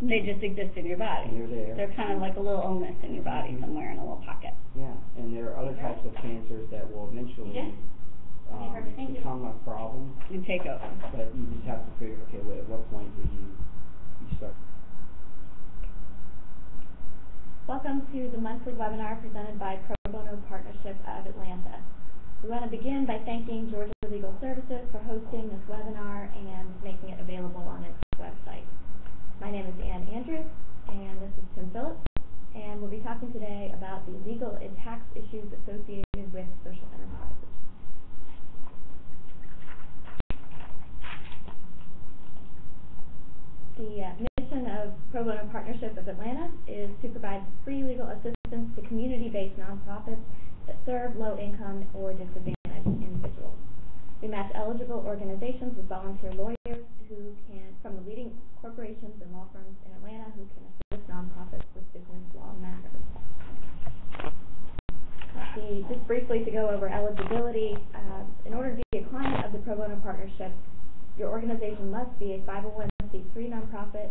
They just exist in your body. And they're there. They're kind of like a little illness in your body Mhm. somewhere in a little pocket. Yeah, and there are other types of cancers that will eventually, Yeah. um, heard of become a problem, And take over. but you just have to figure, okay, wait, at what point do you, you start? Welcome to the monthly webinar presented by Pro Bono Partnership of Atlanta. We want to begin by thanking Georgia Legal Services for hosting this webinar and making it available on its website. My name is Anne Andrews, and this is Tim Phillips, and we'll be talking today about the legal and tax issues associated with social enterprises. The uh, mission of Pro Bono Partnership of Atlanta is to provide free legal assistance to community-based nonprofits that serve low-income or disadvantaged individuals. We match eligible organizations with volunteer lawyers who can, from the leading corporations and law firms in Atlanta who can nonprofits with business law matters. The, just briefly to go over eligibility, uh, in order to be a client of the Pro Bono Partnership, your organization must be a 501c3 nonprofit,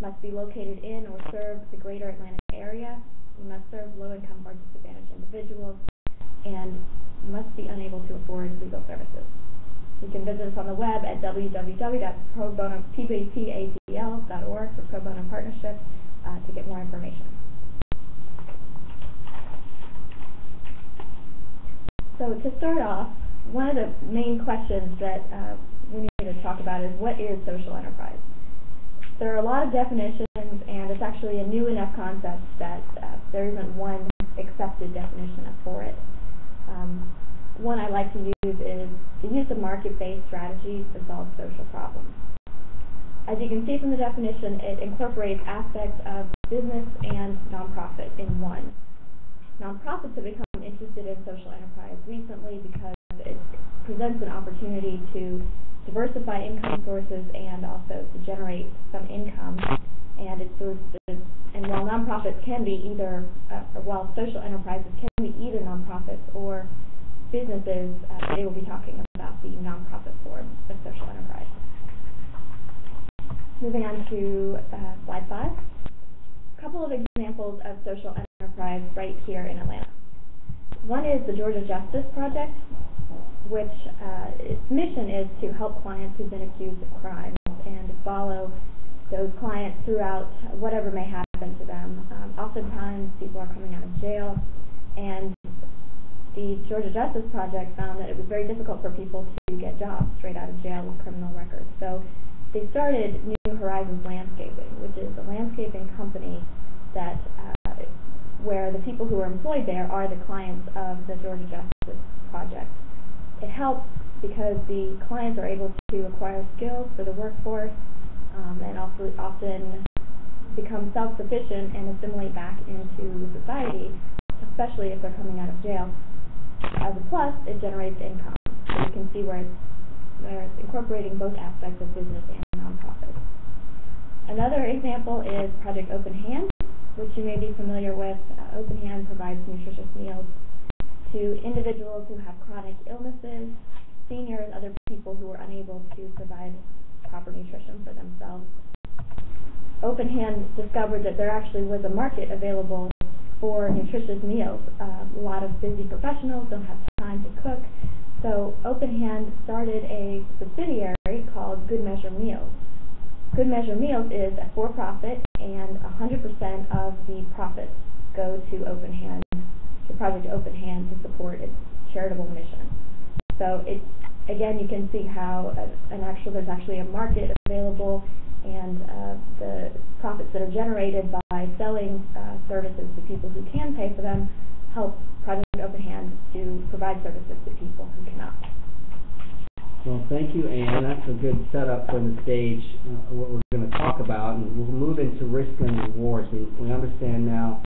must be located in or serve the greater Atlanta area, you must serve low-income or disadvantaged individuals, and must be unable to afford legal services. You can visit us on the web at www.probonopbpatl.org for Pro Bono Partnership uh, to get more information. So to start off, one of the main questions that uh, we need to talk about is what is social enterprise? There are a lot of definitions, and it's actually a new enough concept that uh, there isn't one accepted definition for it. Um, one I like to use is the use of market-based strategies to solve social problems. As you can see from the definition, it incorporates aspects of business and nonprofit in one. Nonprofits have become interested in social enterprise recently because it presents an opportunity to diversify income sources and also to generate some income. And it's the, and while nonprofits can be either, uh, while social enterprises can be either nonprofits or businesses, uh, today we'll be talking about the nonprofit form of social enterprise. Moving on to uh, slide five. A couple of examples of social enterprise right here in Atlanta. One is the Georgia Justice Project, which uh, its mission is to help clients who've been accused of crimes and follow those clients throughout whatever may happen to them. Um, oftentimes, people are coming out of jail, and the Georgia Justice Project found that it was very difficult for people to get jobs straight out of jail with criminal records. So they started New Horizons Landscaping, which is a landscaping company that uh, where the people who are employed there are the clients of the Georgia Justice Project. It helps because the clients are able to acquire skills for the workforce um, and also often become self-sufficient and assimilate back into society, especially if they're coming out of jail. As a plus, it generates income. So you can see where it's, where it's incorporating both aspects of business and. Another example is Project Open Hand, which you may be familiar with. Uh, Open Hand provides nutritious meals to individuals who have chronic illnesses, seniors, other people who are unable to provide proper nutrition for themselves. Open Hand discovered that there actually was a market available for nutritious meals. Uh, a lot of busy professionals don't have time to cook, so Open Hand started a subsidiary called Good Measure Meals. Good Measure Meals is a for-profit, and 100% of the profits go to Open Hand, to Project Open Hand to support its charitable mission. So it, again, you can see how uh, an actual there's actually a market available, and uh, the profits that are generated by selling uh, services to people who can pay for them help Project Open Hand to provide services to people who cannot. Well, thank you, Anne. That's a good setup for the stage, uh, what we're going to talk about, and we'll move into risk and rewards. We, we understand now,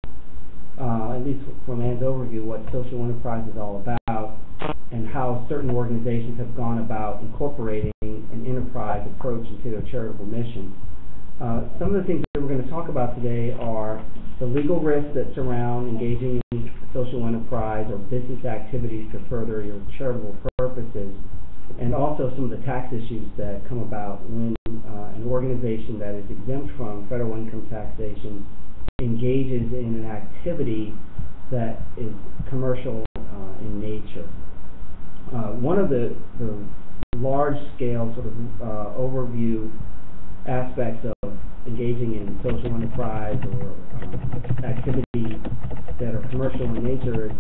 uh, at least from Anne's overview, what social enterprise is all about, and how certain organizations have gone about incorporating an enterprise approach into their charitable mission. Uh, some of the things that we're going to talk about today are the legal risks that surround engaging in social enterprise or business activities to further your charitable purposes, and also some of the tax issues that come about when uh, an an organization that is exempt from federal income taxation engages in an activity that is commercial uh, in nature. Uh, one of the, the large-scale sort of uh, overview aspects of engaging in social enterprise or um, activities that are commercial in nature is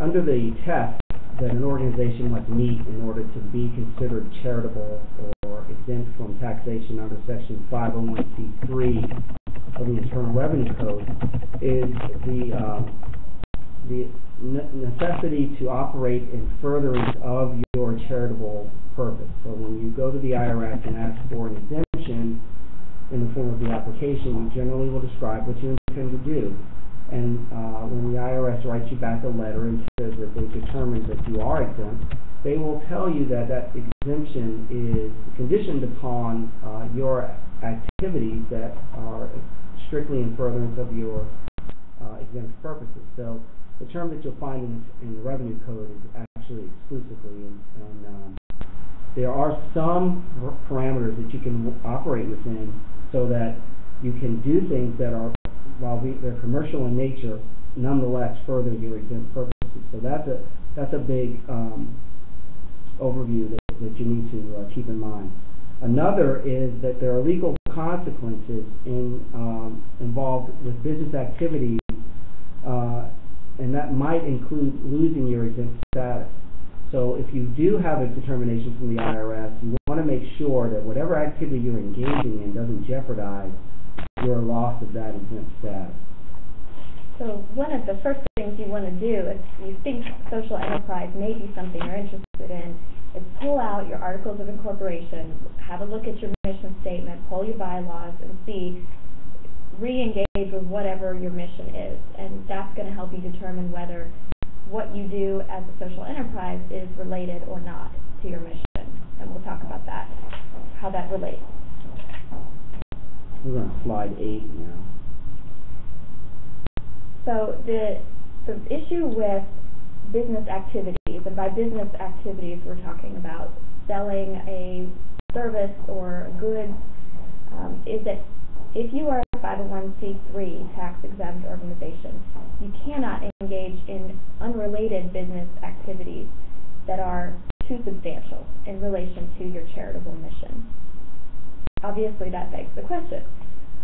under the test that an organization must meet in order to be considered charitable or exempt from taxation under section 501c3 of the Internal Revenue Code is the um, the ne- necessity to operate in furtherance of your charitable purpose. So when you go to the IRS and ask for an exemption in the form of the application, you generally will describe what you intend to do. And uh, when the IRS writes you back a letter and says that they determined that you are exempt, they will tell you that that exemption is conditioned upon uh, your activities that are strictly in furtherance of your uh, exempt purposes. So the term that you'll find in, in the revenue code is actually exclusively, and, and um, there are some parameters that you can operate within so that you can do things that are, while we, they're commercial in nature, nonetheless further your exempt purposes. So that's a that's a big um, overview that, that you need to uh, keep in mind. Another is that there are legal consequences in um, involved with business activities, uh, and that might include losing your exempt status. So if you do have a determination from the IRS, you want to make sure that whatever activity you're engaging in doesn't jeopardize your loss of that exempt status. So one of the first things you want to do if you think social enterprise may be something you're interested in is pull out your articles of incorporation, have a look at your mission statement, pull your bylaws, and see, re-engage with whatever your mission is. And that's going to help you determine whether what you do as a social enterprise is related or not to your mission. And we'll talk about that, how that relates. We're on slide eight now. So the, the issue with business activities, and by business activities, we're talking about selling a service or goods, um, is that if you are a 501c3 tax exempt organization, you cannot engage in unrelated business activities that are too substantial in relation to your charitable mission. Obviously, that begs the question.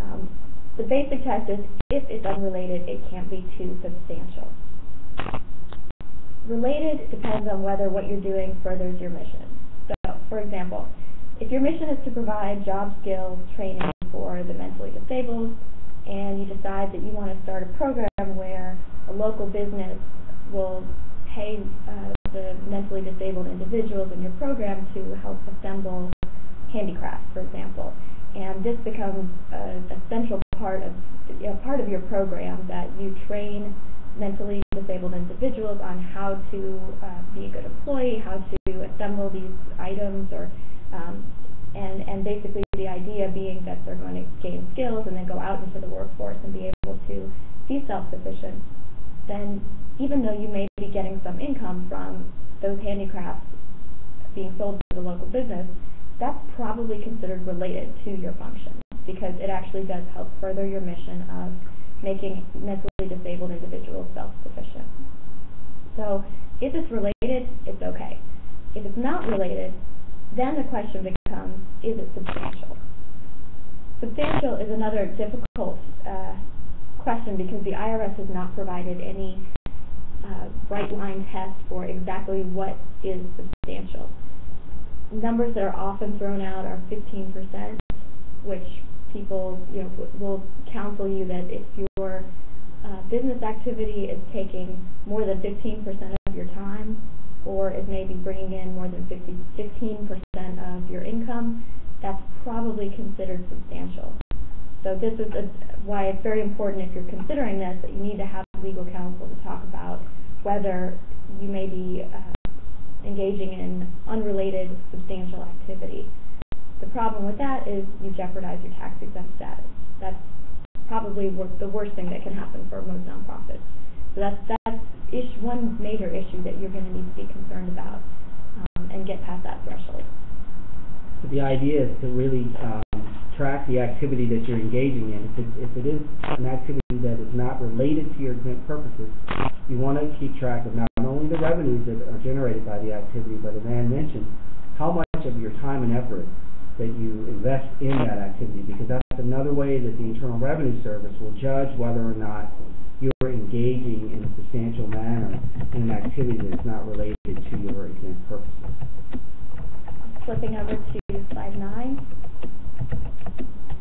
Um, the basic test is if it's unrelated, it can't be too substantial. Related depends on whether what you're doing furthers your mission. So, for example, if your mission is to provide job skills training for the mentally disabled, and you decide that you want to start a program where a local business will pay uh, the mentally disabled individuals in your program to help assemble handicrafts, for example, and this becomes a, a central part of a part of your program that you train mentally disabled individuals on how to uh, be a good employee, how to assemble these items, or um, and and basically the idea being that they're going to gain skills and then go out into the workforce and be able to be self-sufficient. Then even though you may be getting some income from those handicrafts being sold to the local business, that's probably considered related to your function because it actually does help further your mission of making mentally disabled individuals self-sufficient. So if it's related, it's okay. If it's not related, then the question becomes, is it substantial? Substantial is another difficult uh, question because the IRS has not provided any uh, bright line test for exactly what is substantial. Numbers that are often thrown out are 15%, which people you know will counsel you that if your uh, business activity is taking more than 15% of your time, or is maybe bringing in more than 50, 15% of your income, that's probably considered substantial. So this is a, why it's very important if you're considering this that you need to have legal counsel to talk about whether you may be uh, engaging in unrelated substantial activity. The problem with that is you jeopardize your tax exempt status. That's probably wor- the worst thing that can happen for most nonprofits. So that's that's ish- one major issue that you're going to need to be concerned about um, and get past that threshold. But the idea is to really um, track the activity that you're engaging in. If it, if it is an activity that is not related to your exempt purposes, you want to keep track of not only the revenues that are generated by the activity, but as Anne mentioned, how much of your time and effort that you invest in that activity, because that's another way that the Internal Revenue Service will judge whether or not you're engaging in a substantial manner in an activity that's not related to your exempt purposes. Flipping over to slide nine.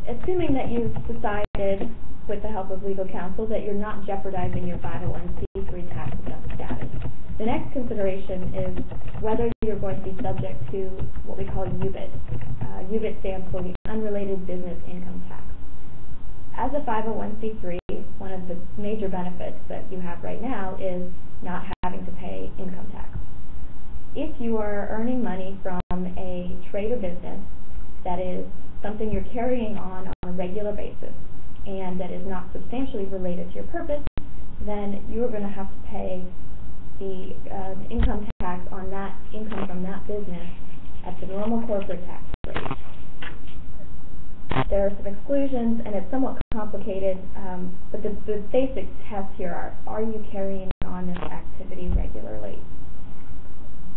Assuming that you've decided, with the help of legal counsel, that you're not jeopardizing your 501c3 tax the next consideration is whether you're going to be subject to what we call UBIT. Uh, UBIT stands for the Unrelated Business Income Tax. As a 501c3, one of the major benefits that you have right now is not having to pay income tax. If you are earning money from a trade or business that is something you're carrying on on a regular basis and that is not substantially related to your purpose, then you are going to have to pay the uh, income tax on that income from that business at the normal corporate tax rate. There are some exclusions, and it's somewhat complicated, um, but the, the basic tests here are, are you carrying on this activity regularly?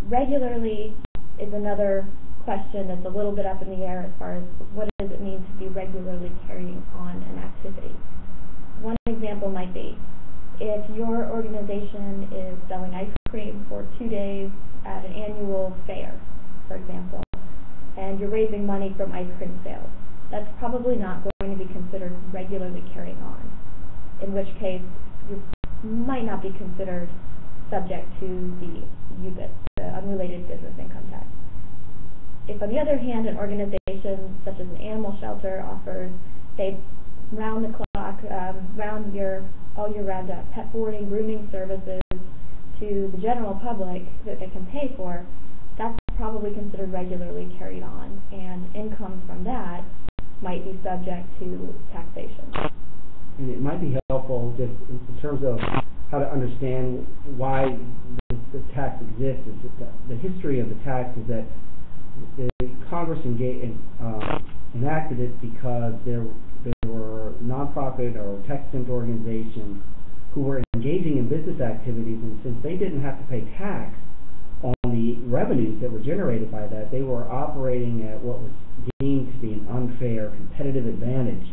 Regularly is another question that's a little bit up in the air as far as what does it mean to be regularly carrying on an activity. One example might be if your organization is selling ice cream for two days at an annual fair, for example, and you're raising money from ice cream sales, that's probably not going to be considered regularly carrying on, in which case you might not be considered subject to the UBIT, the unrelated business income tax. If, on the other hand, an organization such as an animal shelter offers, say, round the clock, um, round year, all year round uh, pet boarding, grooming services to the general public that they can pay for, that's probably considered regularly carried on, and income from that might be subject to taxation. And it might be helpful just in terms of how to understand why the, the tax exists. Is the, the history of the tax is that the Congress engaged, uh, enacted it because there there were nonprofit or tax exempt organizations who were engaging in business activities, and since they didn't have to pay tax on the revenues that were generated by that, they were operating at what was deemed to be an unfair competitive advantage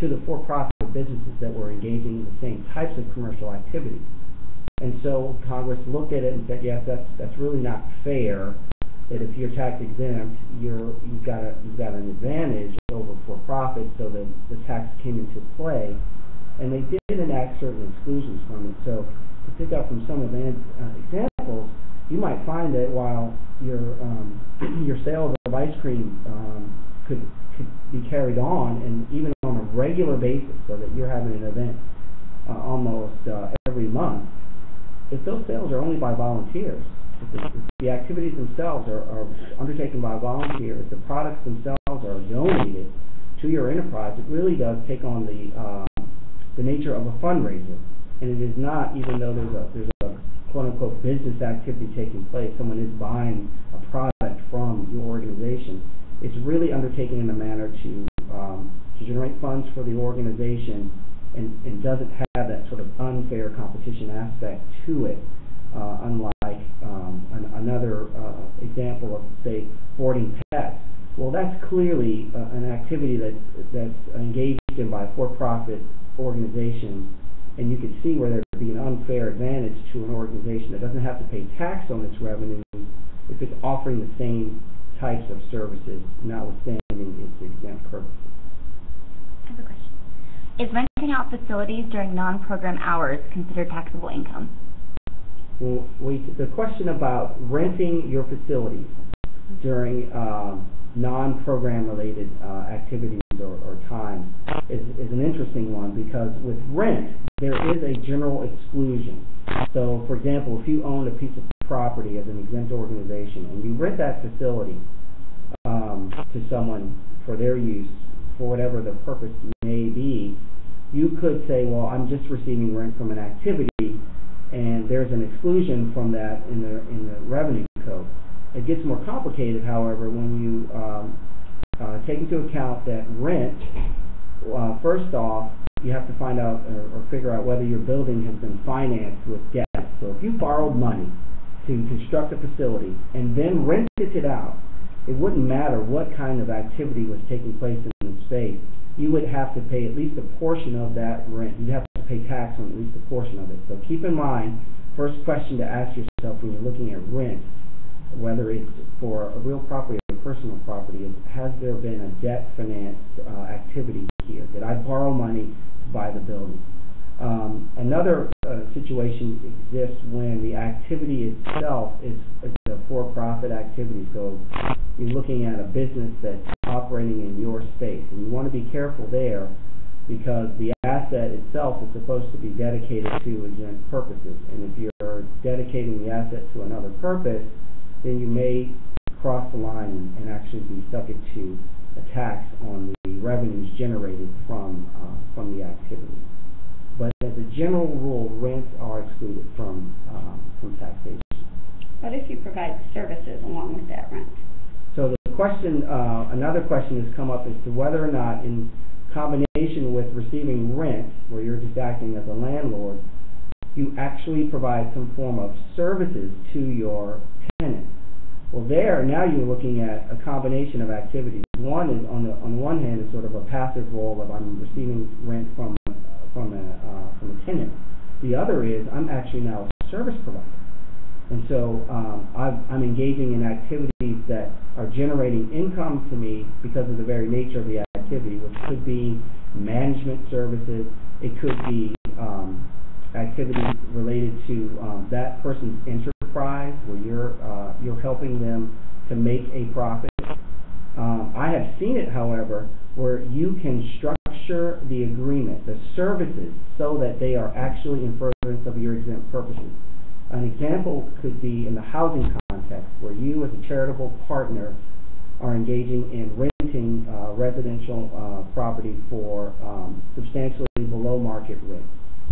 to the for-profit businesses that were engaging in the same types of commercial activities. And so Congress looked at it and said, yes, that's that's really not fair. That if you're tax exempt, you're you've got a you've got an advantage over for-profit, so the the tax came into play, and they did enact certain exclusions from it. So to pick up from some of the uh, examples, you might find that while your um, your sales of ice cream um, could could be carried on, and even on a regular basis, so that you're having an event uh, almost uh, every month, if those sales are only by volunteers, if the, if the activities themselves are, are undertaken by volunteers, the products themselves are donated to your enterprise, it really does take on the uh, the nature of a fundraiser, and it is not, even though there's a there's a quote unquote business activity taking place, someone is buying a product from your organization. It's really undertaken in a manner to um, to generate funds for the organization and, and doesn't have that sort of unfair competition aspect to it, uh, unlike um, an, another uh, example of, say, boarding pets. Well, that's clearly uh, an activity that that's engaged in by for-profit organizations, and you can see where there'd be an unfair advantage to an organization that doesn't have to pay tax on its revenues if it's offering the same types of services, notwithstanding its exempt purposes. I have a question. Is renting out facilities during non-program hours considered taxable income? Well, we, the question about renting your facilities during um, non-program related uh, activities or, or times is, is an interesting one because with rent, there is a general exclusion. So, for example, if you own a piece of property as an exempt organization and you rent that facility um, to someone for their use, for whatever the purpose may be, you could say, well, I'm just receiving rent from an activity, and there's an exclusion from that in the in the revenue code. It gets more complicated, however, when you um, uh, take into account that rent, uh, first off, you have to find out or, or figure out whether your building has been financed with debt. So if you borrowed money to construct a facility and then rented it out, it wouldn't matter what kind of activity was taking place in the space. You would have to pay at least a portion of that rent. You'd have pay tax on at least a portion of it. So keep in mind, first question to ask yourself when you're looking at rent, whether it's for a real property or personal property, is has there been a debt financed uh, activity here? Did I borrow money to buy the building? Um, another uh, situation exists when the activity itself is, is a for-profit activity. So you're looking at a business that's operating in your space, and you want to be careful there because the asset itself is supposed to be dedicated to exempt purposes. And if you're dedicating the asset to another purpose, then you may cross the line and, actually be subject to a tax on the revenues generated from uh, from the activity. But as a general rule, rents are excluded from um, from taxation. What if you provide services along with that rent? So the question, uh, another question has come up as to whether or not, in combination with receiving rent, where you're just acting as a landlord, you actually provide some form of services to your tenant. Well, there now you're looking at a combination of activities. One is on the on one hand is sort of a passive role of I'm receiving rent from from a uh, from a tenant. The other is I'm actually now a service provider. And so um, I've, I'm engaging in activities that are generating income to me because of the very nature of the activity, which could be management services, it could be um, activities related to um, that person's enterprise, where you're uh, you're helping them to make a profit. Um, I have seen it, however, where you can structure the agreement, the services, so that they are actually in furtherance of your exempt purposes. An example could be in the housing context, where you as a charitable partner are engaging in renting uh, residential uh, property for um, substantially below market rate.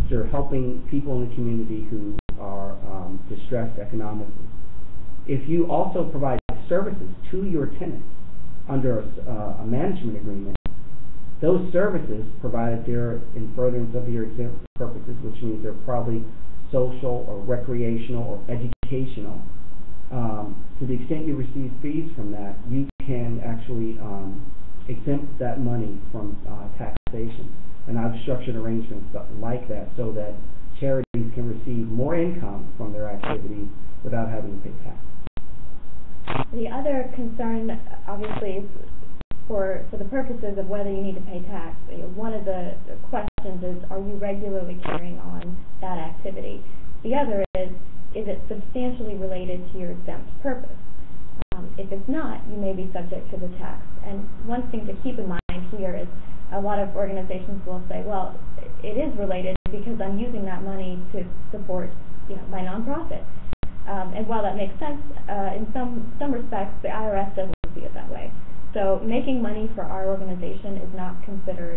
You're helping people in the community who are um, distressed economically. If you also provide services to your tenants under a, uh, a management agreement, those services, provided they're in furtherance of your exempt purposes, which means they're probably social or recreational or educational, um, to the extent you receive fees from that, you can actually um, exempt that money from uh, taxation. And I've structured arrangements like that so that charities can receive more income from their activities without having to pay tax. The other concern, obviously, is for, for the purposes of whether you need to pay tax, one of the questions is, are you regularly carrying on that activity? The other is, is it substantially related to your exempt purpose? Um, if it's not, you may be subject to the tax. And one thing to keep in mind here is a lot of organizations will say, well, it is related because I'm using that money to support, you know, my nonprofit. Um, and while that makes sense, uh, in some some respects, the IRS doesn't see it that way. So making money for our organization is not considered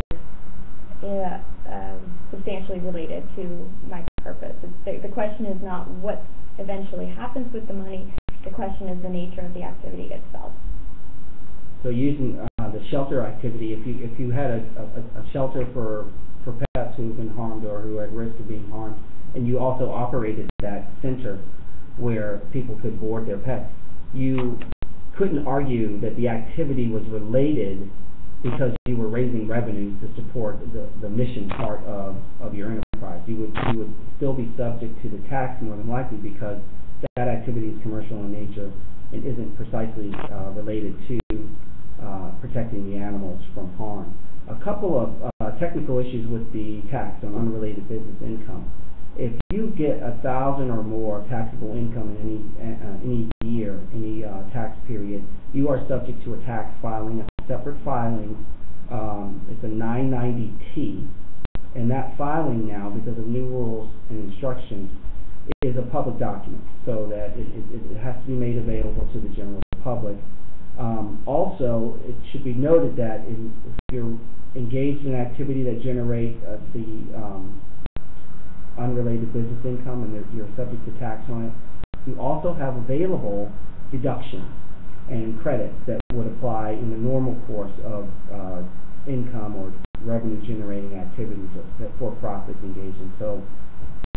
uh, um, substantially related to my purpose. The, the, question is not what eventually happens with the money. The question is the nature of the activity itself. So using uh, the shelter activity, if you if you had a, a, a shelter for for pets who've been harmed or who are at risk of being harmed, and you also operated that center where people could board their pets, you couldn't argue that the activity was related because you were raising revenues to support the, the mission part of, of your enterprise. You would, you would still be subject to the tax more than likely because that activity is commercial in nature and isn't precisely uh, related to uh, protecting the animals from harm. A couple of uh, technical issues with the tax on unrelated business income. If you get a thousand or more taxable income in any uh, any year, any uh, tax period, you are subject to a tax filing, a separate filing. Um, it's a 990T, and that filing now, because of new rules and instructions, is a public document, so that it, it, it has to be made available to the general public. Um, also, it should be noted that in, if you're engaged in an activity that generates uh, the um, unrelated business income and you're subject to tax on it, you also have available deductions and credits that would apply in the normal course of uh, income or revenue-generating activities that- that for-profits engage in. So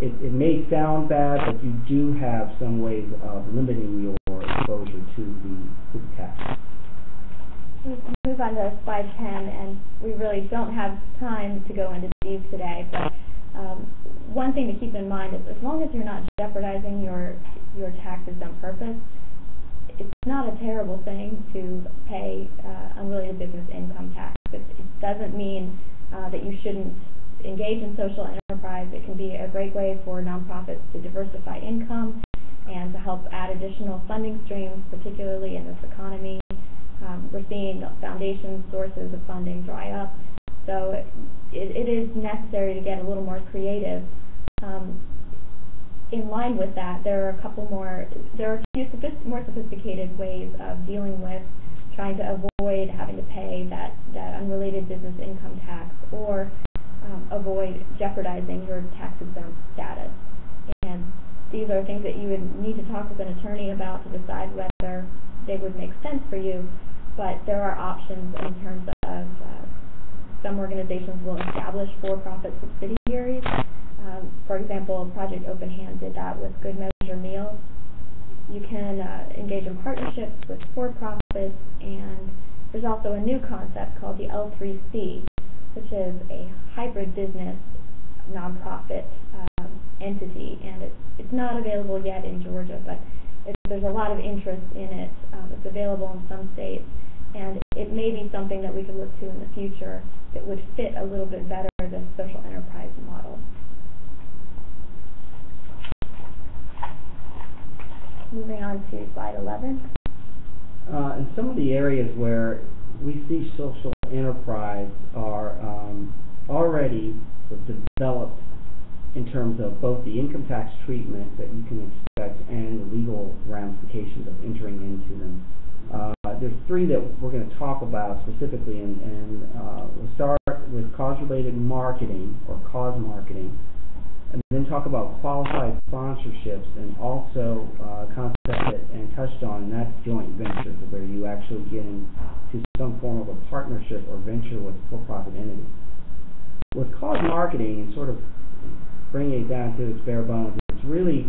it, it may sound bad, but you do have some ways of limiting your exposure to the, the tax. Let's move on to slide 10, and we really don't have time to go into these today, but um, one thing to keep in mind is as long as you're not jeopardizing your, your taxes on purpose, it's not a terrible thing to pay uh, unrelated business income tax. It, it doesn't mean uh, that you shouldn't engage in social enterprise. It can be a great way for nonprofits to diversify income and to help add additional funding streams, particularly in this economy. Um, we're seeing foundation sources of funding dry up, so it, it is necessary to get a little more creative. Um, in line with that, there are a couple more, there are a few more sophisticated ways of dealing with trying to avoid having to pay that, that unrelated business income tax or um, avoid jeopardizing your tax exempt status. And these are things that you would need to talk with an attorney about to decide whether they would make sense for you, but there are options in terms of uh, some organizations will establish for-profit subsidiaries. Um, for example, Project Open Hand did that with Good Measure Meals. You can uh, engage in partnerships with for-profits, and there's also a new concept called the L3C, which is a hybrid business nonprofit um, entity, and it's, it's not available yet in Georgia, but it, there's a lot of interest in it. Um, it's available in some states, and it may be something that we could look to in the future that would fit a little bit better the social enterprise model. Moving on to slide 11. Uh, and some of the areas where we see social enterprise are um, already developed in terms of both the income tax treatment that you can expect and the legal ramifications of entering into them. Uh, there's three that we're going to talk about specifically, and, and uh, we'll start with cause-related marketing or cause marketing, and then talk about qualified sponsorships and also uh, a concept that Anne touched on, and that's joint ventures, where you actually get into some form of a partnership or venture with for-profit entities. With cause marketing, and sort of bringing it down to its bare bones, it's really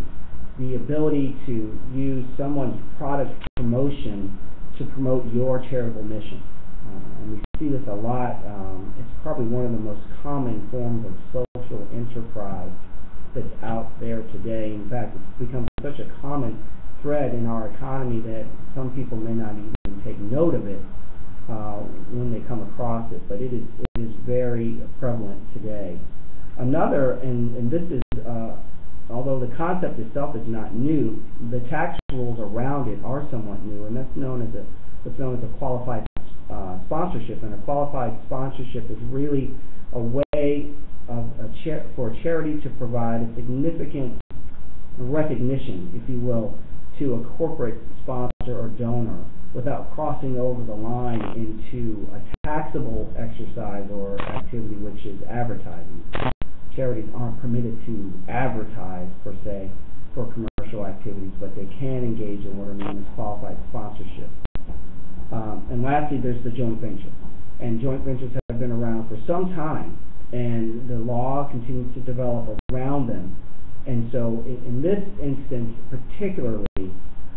the ability to use someone's product promotion to promote your charitable mission. Uh, and we see this a lot. Um, it's probably one of the most common forms of social enterprise that's out there today. In fact, it's become such a common thread in our economy that some people may not even take note of it uh, when they come across it, but it is it is very prevalent today. Another, and, and this is, uh, although the concept itself is not new, the tax rules around it are somewhat new, and that's known as a what's known as a qualified uh, sponsorship. And a qualified sponsorship is really a way of a for a charity to provide a significant recognition, if you will, to a corporate sponsor or donor without crossing over the line into a taxable exercise or activity, which is advertising. Charities aren't permitted to advertise, per se, for commercial activities, but they can engage in what are known as qualified sponsorship. Um, and lastly, there's the joint venture. And joint ventures have been around for some time, and the law continues to develop around them. And so in, in this instance particularly,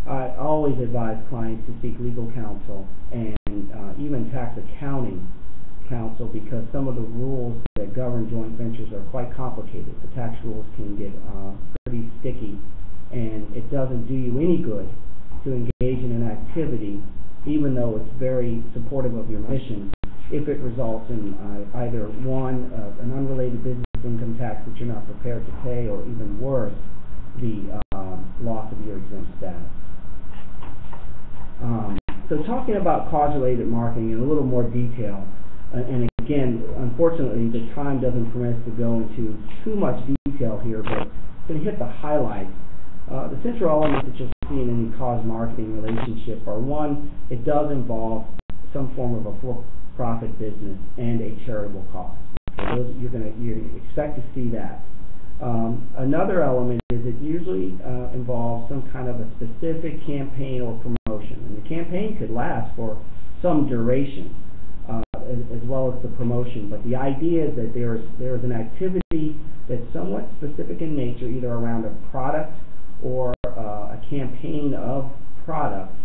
I always advise clients to seek legal counsel and uh, even tax accounting counsel because some of the rules that govern joint ventures are quite complicated. The tax rules can get uh, pretty sticky, and it doesn't do you any good to engage in an activity, even though it's very supportive of your mission, if it results in uh, either one, uh, an unrelated business income tax that you're not prepared to pay, or even worse, the uh, loss of your exempt status. Um, so talking about cause-related marketing in a little more detail, uh, and again, unfortunately, the time doesn't permit us to go into too much detail here, but to hit the highlights. Uh, the central elements that you'll see in any cause marketing relationship are one, it does involve some form of a for-profit business and a charitable cause. Those, you're going to you expect to see that. Um, another element is it usually uh, involves some kind of a specific campaign or promotion. And the campaign could last for some duration, uh, as, as well as the promotion. But the idea is that there's, there's an activity that's somewhat specific in nature, either around a product or uh, a campaign of products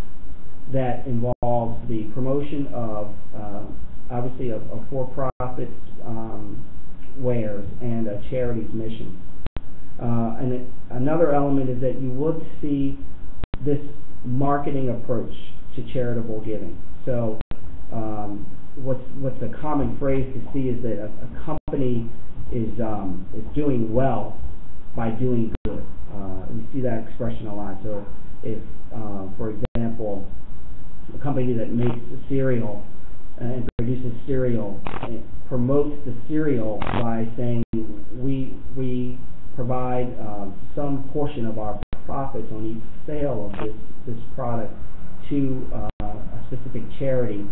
that involves the promotion of, uh, obviously, of, of for-profit um, wares and a charity's mission. Uh, and it, another element is that you would see this marketing approach to charitable giving. So, um, what's what's a common phrase to see is that a, a company is um, is doing well by doing good. Uh, we see that expression a lot. So, if, uh, for example, a company that makes cereal and produces cereal and promotes the cereal by saying we we provide um, some portion of our profits on each sale of this this product to uh, a specific charity.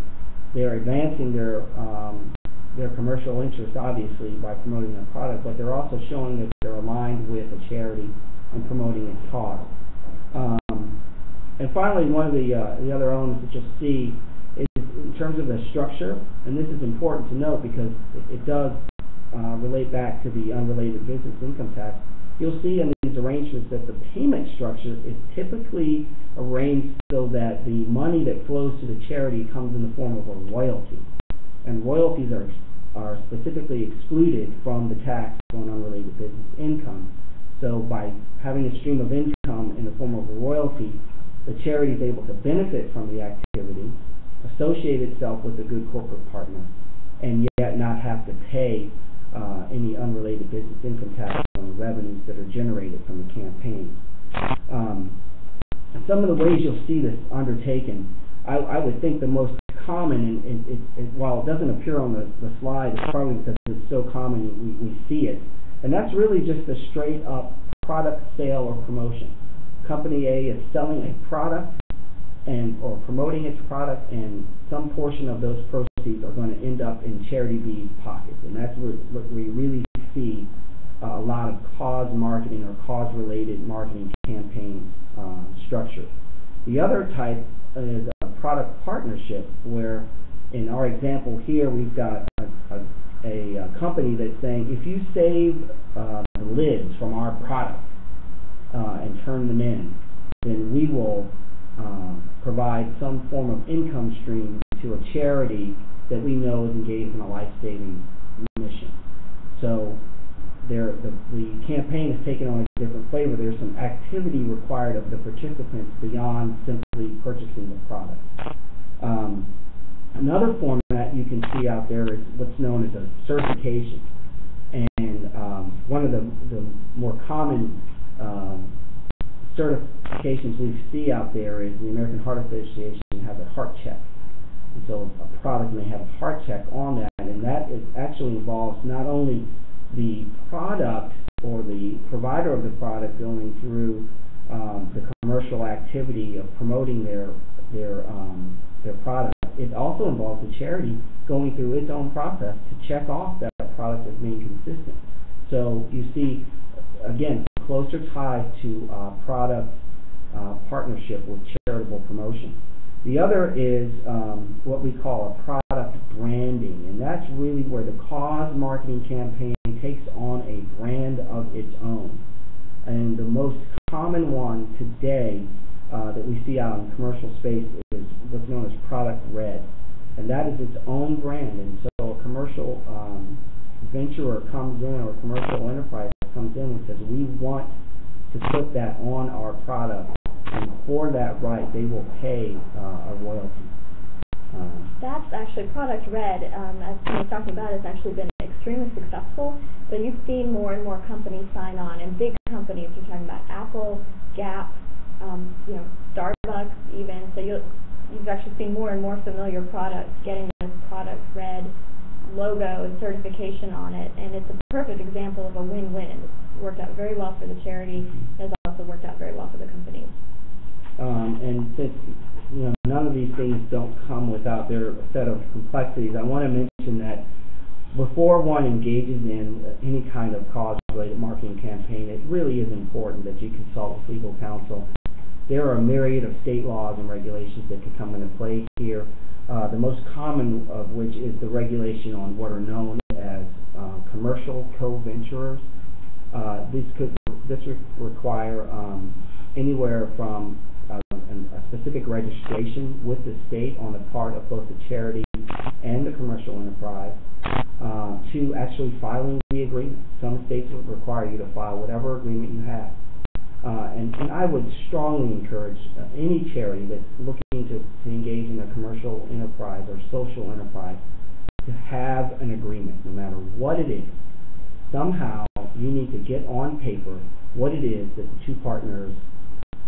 They're advancing their um, their commercial interest, obviously, by promoting their product, but they're also showing that aligned with a charity and promoting its cause. Um, and finally, one of the uh, the other elements that you'll see is in terms of the structure, and this is important to note because it, it does uh, relate back to the unrelated business income tax. You'll see in these arrangements that the payment structure is typically arranged so that the money that flows to the charity comes in the form of a royalty, and royalties are are specifically excluded from the tax on unrelated business income. So by having a stream of income in the form of a royalty, the charity is able to benefit from the activity, associate itself with a good corporate partner, and yet not have to pay uh, any unrelated business income tax on the revenues that are generated from the campaign. Um, some of the ways you'll see this undertaken, I, I would think the most common, and, and it, it, while it doesn't appear on the, the slide, it's probably because it's so common we, we see it, and that's really just a straight up product sale or promotion. Company A is selling a product and or promoting its product, and some portion of those proceeds are going to end up in Charity B's pockets, and that's where, what we really see uh, a lot of cause marketing or cause-related marketing campaign uh, structure. The other type is product partnership, where in our example here we've got a, a, a, company that's saying if you save uh, the lids from our product uh, and turn them in, then we will um, provide some form of income stream to a charity that we know is engaged in a life-saving the, the campaign is taken on a different flavor. There's some activity required of the participants beyond simply purchasing the product. Um, another format you can see out there is what's known as a certification. And um, one of the, the more common um, certifications we see out there is the American Heart Association has a heart check. And so a product may have a heart check on that, and that is actually involves not only the product or the provider of the product going through um, the commercial activity of promoting their their um, their product. It also involves the charity going through its own process to check off that product as being consistent. So you see, again, closer ties to uh, product uh, partnership with charitable promotion. The other is um, what we call a product branding, and that's really where the cause marketing campaign takes on a brand of its own. And the most common one today uh, that we see out in commercial space is what's known as product red, and that is its own brand. And so a commercial um, venturer comes in or a commercial enterprise comes in and says, we want to put that on our product, and for that right, they will pay uh, a royalty. Um, That's actually Product Red, um, as Tim was talking about, has actually been extremely successful. So you've seen more and more companies sign on, and big companies. You're talking about Apple, Gap, um, you know, Starbucks, even. So you'll, you've actually seen more and more familiar products getting this Product Red logo and certification on it, and it's a perfect example of a win-win. It's worked out very well for the charity. It has also worked out very well for the company. Um, and since you know none of these things don't come without their set of complexities, I want to mention that before one engages in any kind of cause-related marketing campaign, it really is important that you consult with legal counsel there are a myriad of state laws and regulations that could come into play here. Uh, the most common of which is the regulation on what are known as uh, commercial co-venturers. Uh, This could, this would require um, anywhere from uh, a specific registration with the state on the part of both the charity and the commercial enterprise uh, to actually filing the agreement. Some states require you to file whatever agreement you have. Uh, And and I would strongly encourage uh, any charity that's looking to to engage in a commercial enterprise or social enterprise to have an agreement, no matter what it is. Somehow, you need to get on paper what it is that the two partners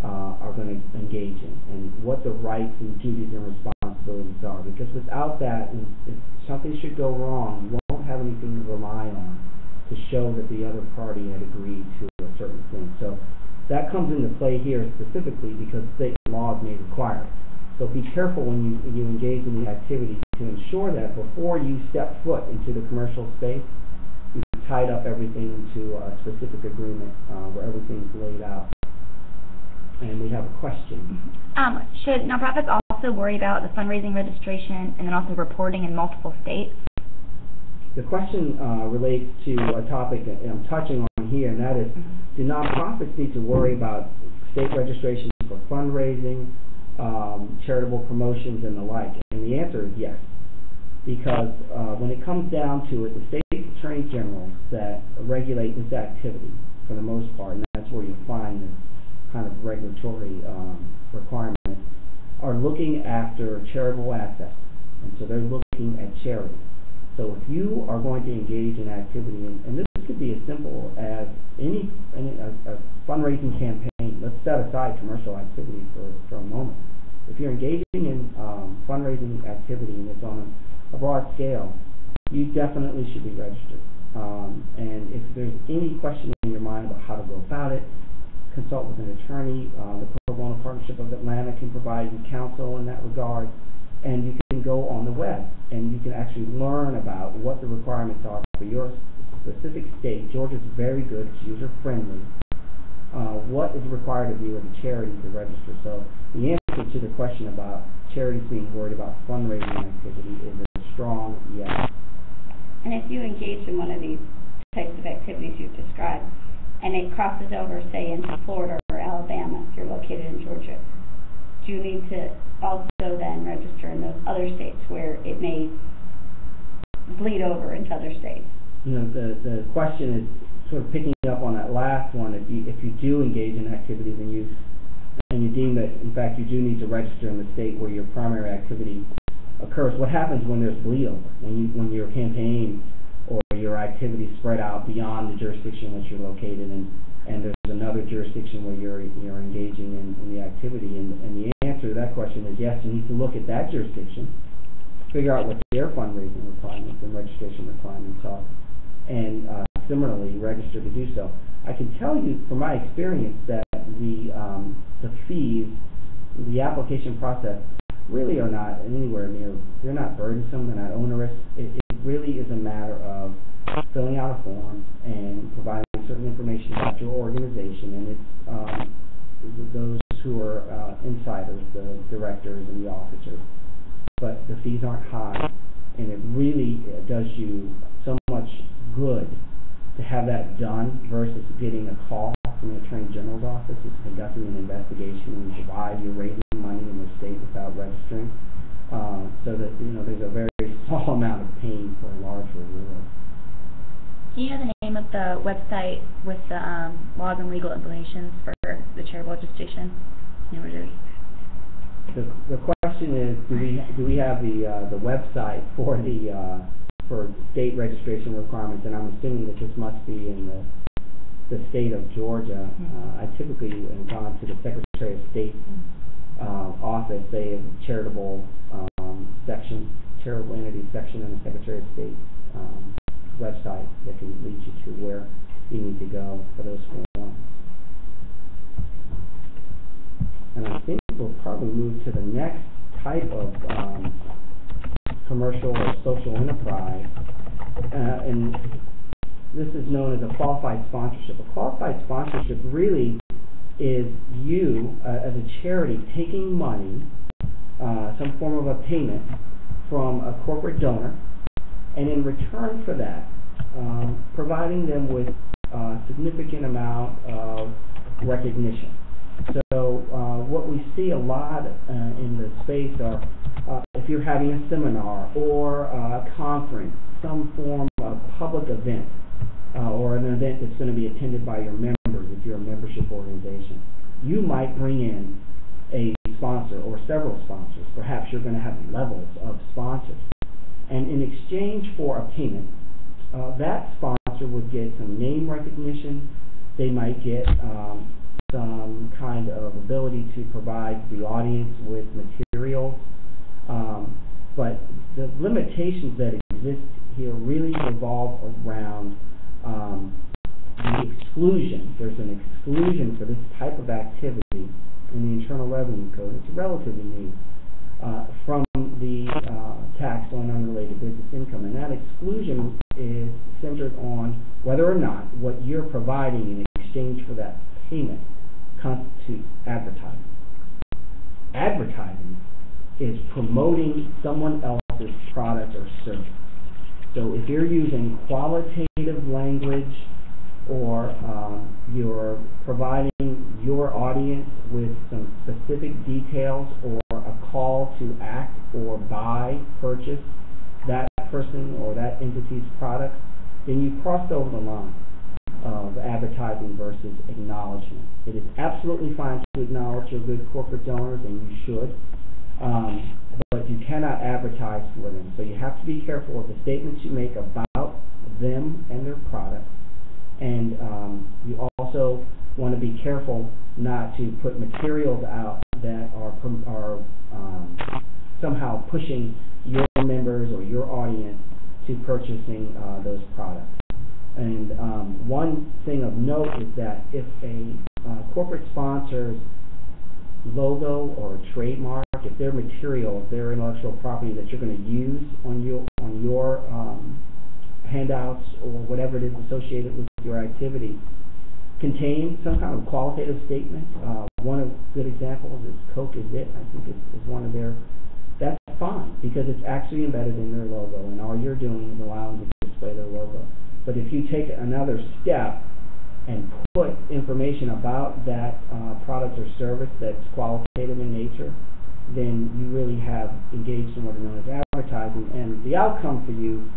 uh, are going to engage in, and what the rights and duties and responsibilities are. Because without that, if something should go wrong, you won't have anything to rely on to show that the other party had agreed to a certain thing. So that comes into play here specifically because state laws may require it. So be careful when you, you engage in the activity to ensure that before you step foot into the commercial space, you've tied up everything into a specific agreement uh, where everything's laid out. And we have a question. Um, should nonprofits also worry about the fundraising registration and then also reporting in multiple states? The question uh, relates to a topic that I'm touching on here, and that is, do nonprofits need to worry about state registration for fundraising, um, charitable promotions, and the like? And the answer is yes. Because uh, when it comes down to it, the state attorney generals that regulate this activity, for the most part, and that's where you find this kind of regulatory um, requirement, are looking after charitable assets. And so they're looking at charity. So if you are going to engage in activity, and, and this could be as simple as any, any a, a fundraising campaign. Let's set aside commercial activity for, for a moment. If you're engaging in um, fundraising activity and it's on a, a broad scale, you definitely should be registered. Um, and if there's any question in your mind about how to go about it, consult with an attorney. Uh, the Pro Bono Partnership of Atlanta can provide you counsel in that regard and you can go on the web and you can actually learn about what the requirements are for your specific state. Georgia's very good, it's user friendly. Uh, what is required of you as a charity to register? So the answer to the question about charities being worried about fundraising activity is a strong yes. And if you engage in one of these types of activities you've described, and it crosses over, say, into Florida or Alabama, if you're located in Georgia, do you need to also then register in those other states where it may bleed over into other states? You know, the, the question is sort of picking up on that last one. If you, if you do engage in activities and you, and you deem that, in fact, you do need to register in the state where your primary activity occurs, what happens when there's bleed over? When you, when your campaign or your activity spread out beyond the jurisdiction in which you're located and, and there's another jurisdiction where you're, you're engaging in, in the activity? And, and the answer to that question is yes, you need to look at that jurisdiction, figure out what their fundraising requirements and registration requirements are, and uh, similarly register to do so. I can tell you from my experience that the, um, the fees, the application process really are not anywhere near, they're not burdensome, they're not onerous. It really is a matter of filling out a form and providing certain information about your organization, and it's um, those who are uh, insiders, the directors and the officers. But the fees aren't high, and it really uh, does you so much good to have that done versus getting a call from the Attorney General's office who's conducting an investigation into why you're raising money in the state without registering. Uh, so that, you know, there's a very small amount of pain for a large reward. Do you know the name of the website with the um, laws and legal implications for the charitable registration? You know what it is? The, the question is, do we, do we have the, uh, the website for the, uh, for state registration requirements? And I'm assuming that this must be in the, the state of Georgia. Uh, I typically have gone to the Secretary of State, uh, office, they have a charitable, um, section, charitable entity section in the Secretary of State, um, website that can lead you to where you need to go for those forms. And I think we'll probably move to the next type of um, commercial or social enterprise. Uh, and this is known as a qualified sponsorship. A qualified sponsorship really is you, uh, as a charity, taking money, uh, some form of a payment from a corporate donor, and in return for that, um, providing them with a significant amount of recognition. So uh, what we see a lot uh, in the space are uh, if you're having a seminar or a conference, some form of public event, uh, or an event that's going to be attended by your members if you're a membership organization, you might bring in a sponsor or several sponsors. Perhaps you're going to have levels of sponsors. And in exchange for a payment, uh, that sponsor would get some name recognition. They might get um, some kind of ability to provide the audience with material. Um, but the limitations that exist here really revolve around um, the exclusion. There's an exclusion for this type of activity in the Internal Revenue Code. It's relatively new uh, from the uh, tax on unrelated business income, and that exclusion is centered on whether or not what you're providing in exchange for that payment constitutes advertising. Advertising is promoting someone else's product or service. So if you're using qualitative language or um, you're providing your audience with some specific details or a call to act or buy, purchase that person or that entity's product, then you've crossed over the line of advertising versus acknowledgement. It is absolutely fine to acknowledge your good corporate donors, and you should, um, but you cannot advertise for them. So you have to be careful of the statements you make about them and their products, and um, you also want to be careful not to put materials out that are, are um, somehow pushing your members or your audience to purchasing uh, those products. And um, one thing of note is that if a uh, corporate sponsor's logo or trademark, if their material, if their intellectual property that you're going to use on your on your um, handouts or whatever it is associated with your activity, contain some kind of qualitative statement. Uh, one of good examples is Coke is it. I think is, one of their. That's fine because it's actually embedded in their logo, and all you're doing is allowing them to display their logo. But if you take another step and put information about that uh, product or service that's qualitative in nature, then you really have engaged in what is known as advertising. And the outcome for you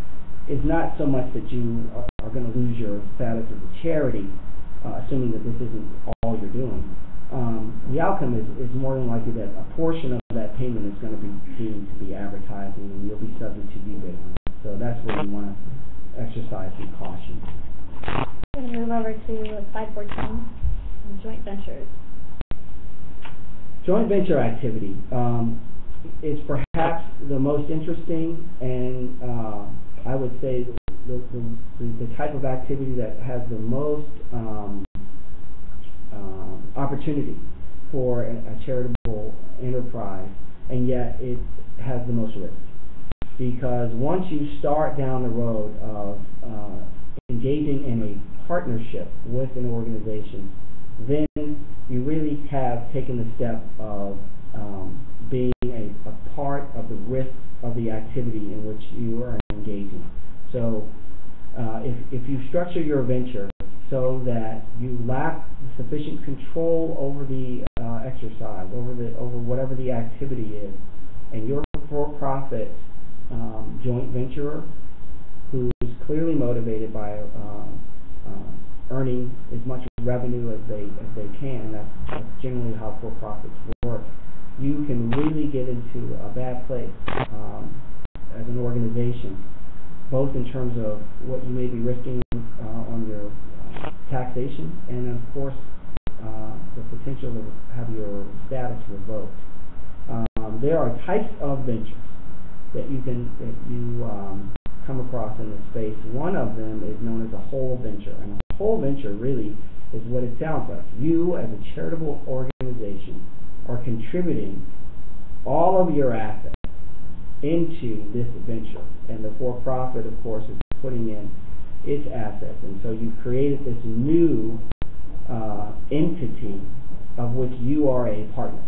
is not so much that you are, are going to lose your status as a charity, uh, assuming that this isn't all you're doing. Um, the outcome is, is more than likely that a portion of that payment is going to be deemed to be advertising, and you'll be subject to UBIT on it. So that's where you want to exercise some caution. I'm going to move over to slide 14, joint ventures. Joint venture activity um, is perhaps the most interesting and uh, I would say the, the, the, the, type of activity that has the most um, uh, opportunity for a, a charitable enterprise and yet it has the most risk. Because once you start down the road of uh, engaging in a partnership with an organization, then you really have taken the step of um, being a, a, part of the risk of the activity in which you are engaging. So uh, if, if you structure your venture so that you lack sufficient control over the uh, exercise, over the over whatever the activity is, and you're for-profit um, joint venturer who's clearly motivated by uh, uh, earning as much revenue as they as they can. That's, that's generally how for-profits work. You can really get into a bad place um, as an organization, both in terms of what you may be risking uh, on your uh, taxation, and of course uh, the potential to have your status revoked. Um, there are types of ventures that you can that you um, come across in this space. One of them is known as a whole venture, and a whole venture really is what it sounds like. You, as a charitable organization, are contributing all of your assets into this venture, and the for-profit, of course, is putting in its assets, and so you've created this new uh, entity of which you are a partner.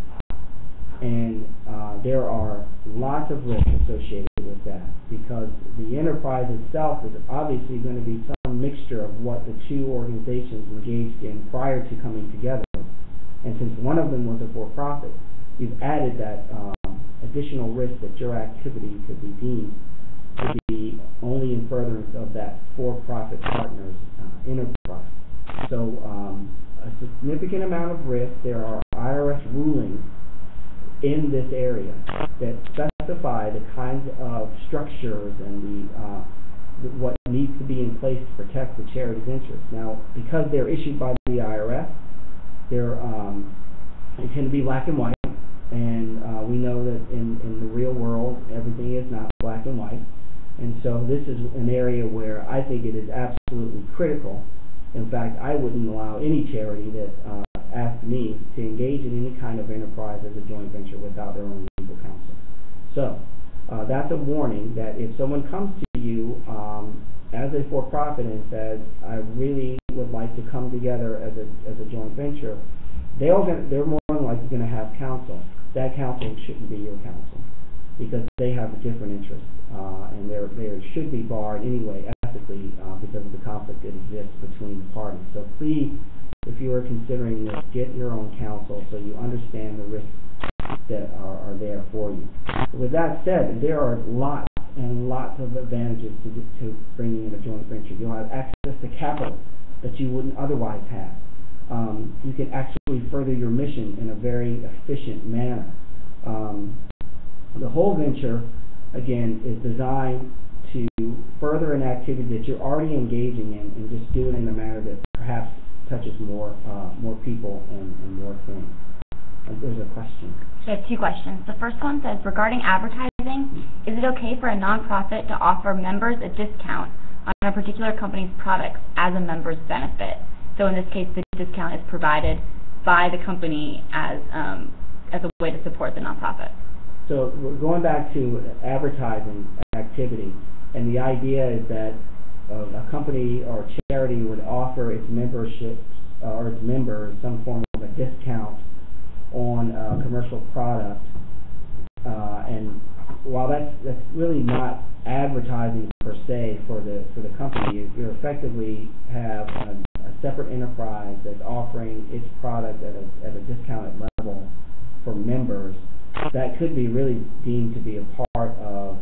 And uh, there are lots of risks associated with that because the enterprise itself is obviously going to be some mixture of what the two organizations engaged in prior to coming together. And since one of them was a for-profit, you've added that um, additional risk that your activity could be deemed to be only in furtherance of that for-profit partner's uh, enterprise. So um, a significant amount of risk. There are IRS rulings in this area that specify the kinds of structures and the, uh, what needs to be in place to protect the charity's interests. Now, because they're issued by the IRS, they're um, they tend to be black and white, and uh, we know that in, in the real world, everything is not black and white. And so this is an area where I think it is absolutely critical. In fact, I wouldn't allow any charity that uh, asked me to engage in any kind of enterprise as a joint venture without their own legal counsel. So uh, that's a warning that if someone comes to you um, as a for-profit and says, I really would like to come together as a, as a joint venture, they're, gonna, they're more than likely going to have counsel. That counsel shouldn't be your counsel because they have a different interest uh, and they they should be barred anyway ethically uh, because of the conflict that exists between the parties. So please if you are considering this, get your own counsel so you understand the risks that are, are there for you. With that said, there are lots and lots of advantages to, to bringing in a joint venture. You'll have access to capital that you wouldn't otherwise have. Um, you can actually further your mission in a very efficient manner. Um, the whole venture, again, is designed to further an activity that you're already engaging in and just do it in a manner that perhaps touches more, uh, more people and, and more things. There's a question. I have two questions. The first one says, regarding advertising, is it okay for a nonprofit to offer members a discount on a particular company's products as a member's benefit? So in this case, the discount is provided by the company as, um, as a way to support the nonprofit. So we're going back to advertising activity, and the idea is that uh, a company or charity would offer its membership uh, or its members some form of a discount on a commercial product. Uh, and while that's that's really not advertising per se for the for the company, you, you effectively have a, a separate enterprise that's offering its product at a at a discounted level for members. That could be really deemed to be a part of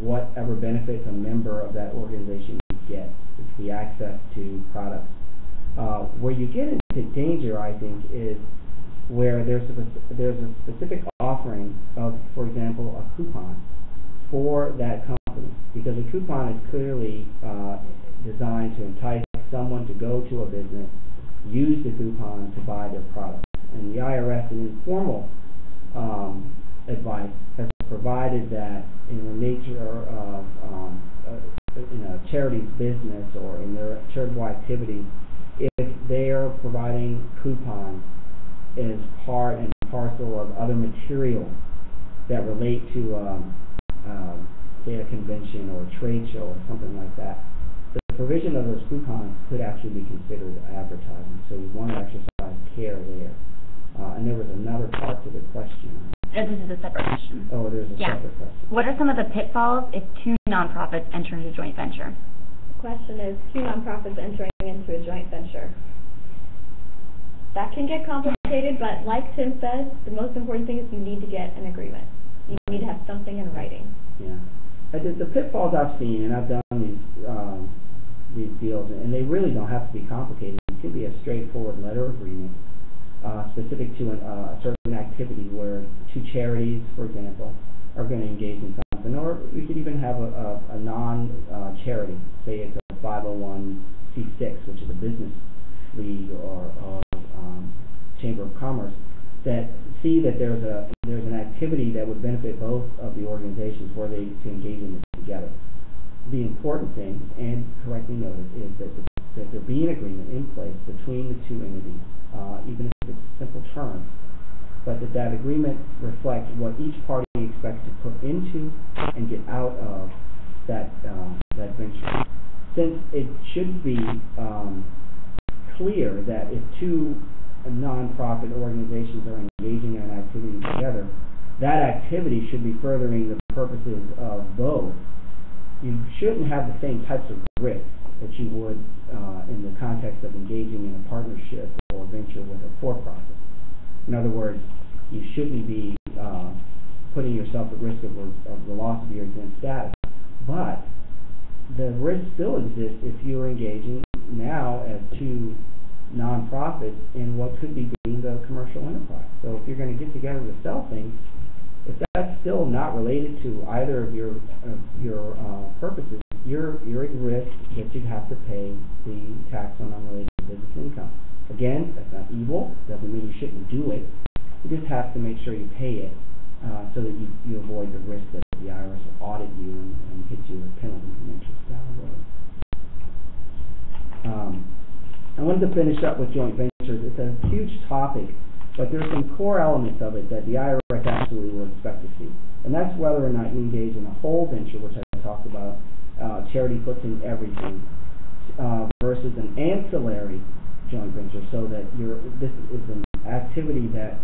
whatever benefits a member of that organization get. It's the access to products. Uh, where you get into danger, I think, is where there's a, there's a specific offering of, for example, a coupon for that company. Because a coupon is clearly uh, designed to entice someone to go to a business, use the coupon to buy their product. And the IRS, in informal um, advice, has provided that in the nature of um, in a charity's business or in their charitable activities, if they are providing coupons as part and parcel of other materials that relate to, um, um, say, a convention or a trade show or something like that, the provision of those coupons could actually be considered advertising. So you want to exercise care there. Uh, and there was another part to the question. Oh, this is a separate question. Oh, there's a Yeah. separate question. What are some of the pitfalls if two nonprofits enter into a joint venture? The question is, two nonprofits entering into a joint venture. That can get complicated, but like Tim says, the most important thing is you need to get an agreement. You need to have something in writing. Yeah. Did, the pitfalls I've seen, and I've done these, um, these deals, and they really don't have to be complicated. It could be a straightforward letter agreement uh, specific to an, uh, a certain activity where two charities, for example, are going to engage in something, or we could even have a, a, a non-charity, uh, say it's a 501c6, which is a business league or, or chamber of commerce, that see that there's a there's an activity that would benefit both of the organizations where they to engage in it together. The important thing, and correctly noted, is that the, that there be an agreement in place between the two entities uh, even if it's simple terms, but that that agreement reflects what each party expects to put into and get out of that um, that venture. Since it should be um, clear that if two nonprofit organizations are engaging in an activity together, that activity should be furthering the purposes of both. You shouldn't have the same types of risks that you would uh, in the context of engaging in a partnership or venture with a for-profit. In other words, you shouldn't be uh, putting yourself at risk of, of the loss of your exempt status. But the risk still exists if you're engaging now as two nonprofits in what could be deemed a commercial enterprise. So if you're going to get together to sell things, if that's still not related to either of your of your uh, purposes, you're you're at risk that you'd have to pay the tax on unrelated business income. Again, that's not evil. Doesn't mean you shouldn't do it. You just have to make sure you pay it uh, so that you, you avoid the risk that the IRS will audit you and, and hit you with penalties and interest down the road. Um, I wanted to finish up with joint ventures. It's a huge topic, but there's some core elements of it that the IRS absolutely will expect to see. And that's whether or not you engage in a whole venture, which I talked about, uh, charity puts in everything, uh, versus an ancillary joint venture, so that you're, this is an activity that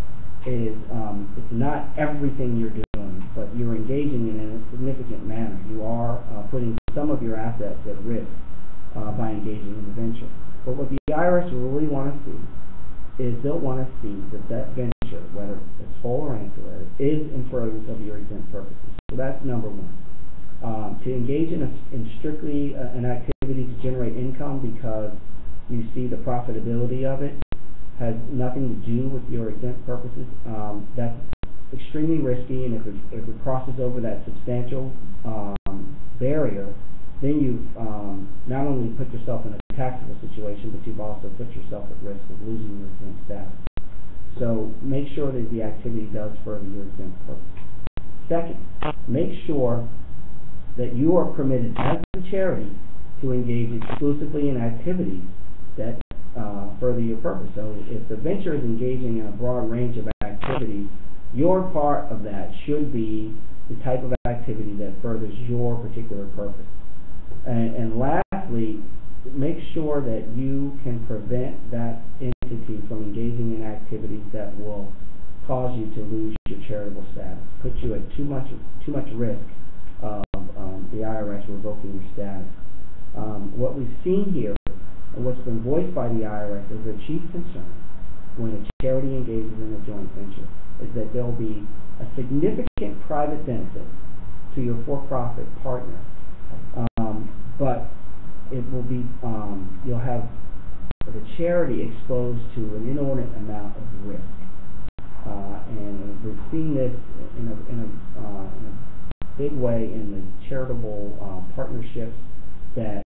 is, um, it's not everything you're doing, but you're engaging in in a significant manner. You are uh, putting some of your assets at risk uh, by engaging in the venture. But what the IRS really want to see is they'll want to see that that venture, whether it's whole or ancillary, is in furtherance of your exempt purposes. So that's number one. Um, to engage in, a, in strictly uh, an activity to generate income because you see the profitability of it has nothing to do with your exempt purposes. Um, that's extremely risky, and if it, if it crosses over that substantial um, barrier, then you've um, not only put yourself in a taxable situation, but you've also put yourself at risk of losing your exempt status. So make sure that the activity does further your exempt purpose. Second, make sure that you are permitted as a charity to engage exclusively in activities that uh, further your purpose. So if the venture is engaging in a broad range of activities, your part of that should be the type of activity that furthers your particular purpose. And, and lastly, make sure that you can prevent that entity from engaging in activities that will cause you to lose your charitable status, put you at too much too much risk of um, the IRS revoking your status. Um, what we've seen here, and what's been voiced by the IRS as their chief concern when a charity engages in a joint venture, is that there'll be a significant private benefit to your for-profit partner um, but it will be, um, you'll have the charity exposed to an inordinate amount of risk. Uh, and we've seen this in a, in a, uh, in a big way in the charitable uh, partnerships that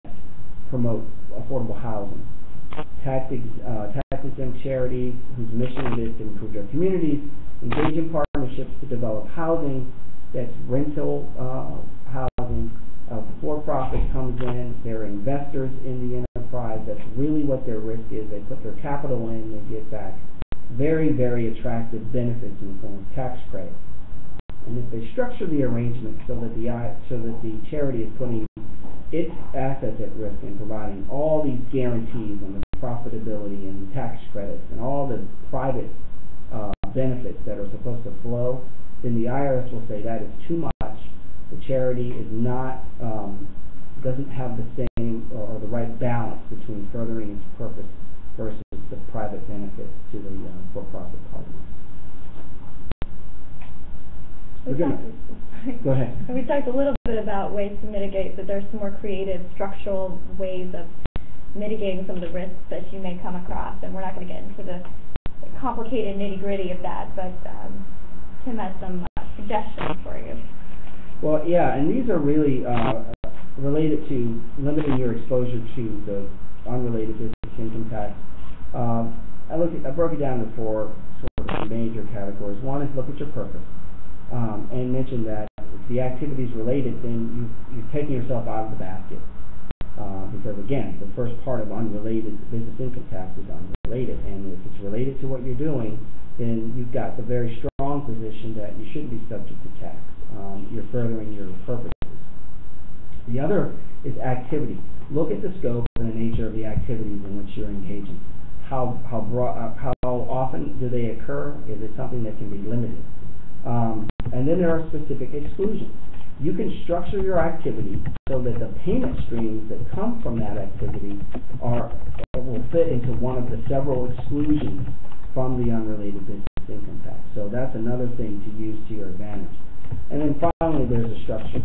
promote affordable housing. Ex- uh, tax exempt charities whose mission it is to improve their communities engage in partnerships to develop housing that's rental uh, comes in, they're investors in the enterprise, that's really what their risk is, they put their capital in, they get back very, very attractive benefits in the form of tax credits. And if they structure the arrangement so that the, so that the charity is putting its assets at risk and providing all these guarantees on the profitability and the tax credits and all the private uh, benefits that are supposed to flow, then the IRS will say that is too much. The charity is not, um, doesn't have the same or, or the right balance between furthering its purpose versus the private benefits to the uh, for-profit partner. We We're gonna- talked- Go ahead. We talked a little bit about ways to mitigate, but there's some more creative structural ways of mitigating some of the risks that you may come across, and we're not going to get into the complicated nitty-gritty of that, but um, Tim has some uh, suggestions for you. Well, yeah, and these are really uh, related to limiting your exposure to the unrelated business income tax. Um, I look, I broke it down into four sort of major categories. One is look at your purpose, um, and mention that if the activity is related, then you, you're taking yourself out of the basket. Uh, because again, the first part of unrelated business income tax is unrelated, and if it's related to what you're doing, then you've got the very strong position that you shouldn't be subject to tax. Um, you're furthering your purposes. The other is activity. Look at the scope and the nature of the activities in which you're engaging. How how broad, uh, how often do they occur? Is it something that can be limited? Um, and then there are specific exclusions. You can structure your activity so that the payment streams that come from that activity are, will fit into one of the several exclusions from the unrelated business income tax. So that's another thing to use to your advantage. And then finally, there's a structure.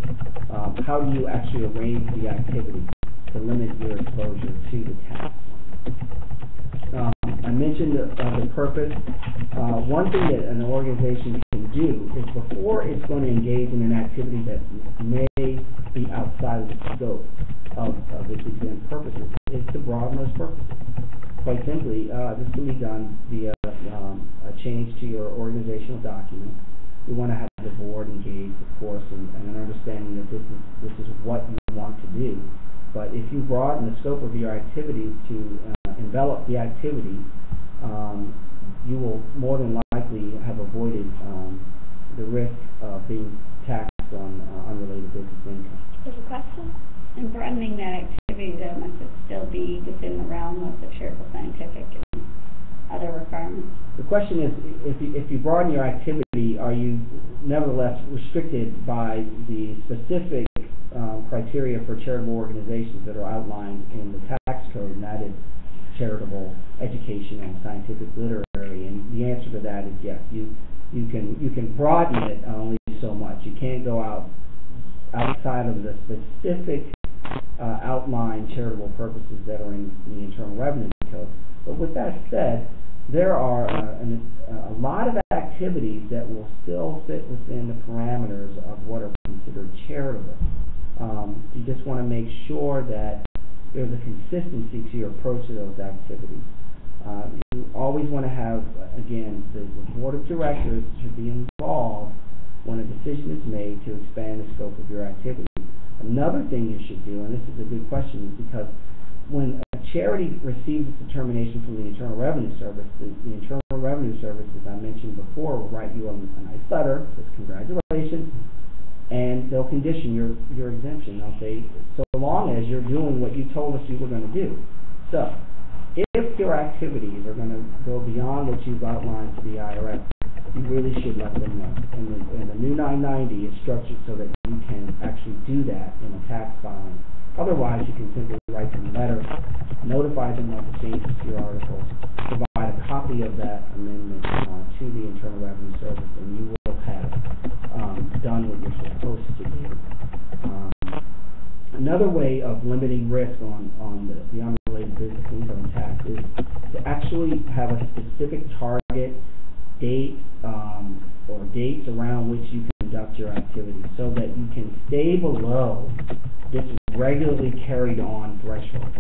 Um, how do you actually arrange the activity to limit your exposure to the tax? Um, I mentioned the, uh, the purpose. Uh, one thing that an organization can do is before it's going to engage in an activity that may be outside of the scope of, of its exempt purposes, is to broaden those purposes. Quite simply, uh, this can be done via um, a change to your organizational document. We want to have the board engaged, of course, and, and an understanding that this is this is what you want to do. But if you broaden the scope of your activities to uh, envelop the activity, um, you will more than likely have avoided um, the risk of being taxed on uh, unrelated business income. There's a question? And broadening that activity though, must it still be within the realm of the charitable scientific and other requirements? The question is, if you, broaden your activity, are you nevertheless restricted by the specific um, criteria for charitable organizations that are outlined in the tax code, and that is charitable, educational, scientific, literary? And the answer to that is yes. You you can you can broaden it only so much. You can't go out outside of the specific uh, outlined charitable purposes that are in the Internal Revenue Code. But with that said, there are uh, an, a lot of activities that will still fit within the parameters of what are considered charitable. Um, you just want to make sure that there's a consistency to your approach to those activities. Uh, you always want to have, again, the, the board of directors should be involved when a decision is made to expand the scope of your activity. Another thing you should do, and this is a good question, is because when a charity receives its determination from the Internal Revenue Service, the, the Internal Revenue Service, as I mentioned before, will write you a, a nice letter, says congratulations, and they'll condition your, your exemption. They'll say, so long as you're doing what you told us you were going to do. So, if your activities are going to go beyond what you've outlined to the IRS, you really should let them know. And the, and the new 990 is structured so that you can actually do that in a tax filing. Otherwise, you can simply write them a letter, notify them of the changes to your articles, provide a copy of that amendment uh, to the Internal Revenue Service, and you will have um, done what you're supposed to do. Um, another way of limiting risk on, on the, the unrelated business income tax is to actually have a specific target date um, or dates around which you conduct your activity so that you can stay below this regularly carried on threshold.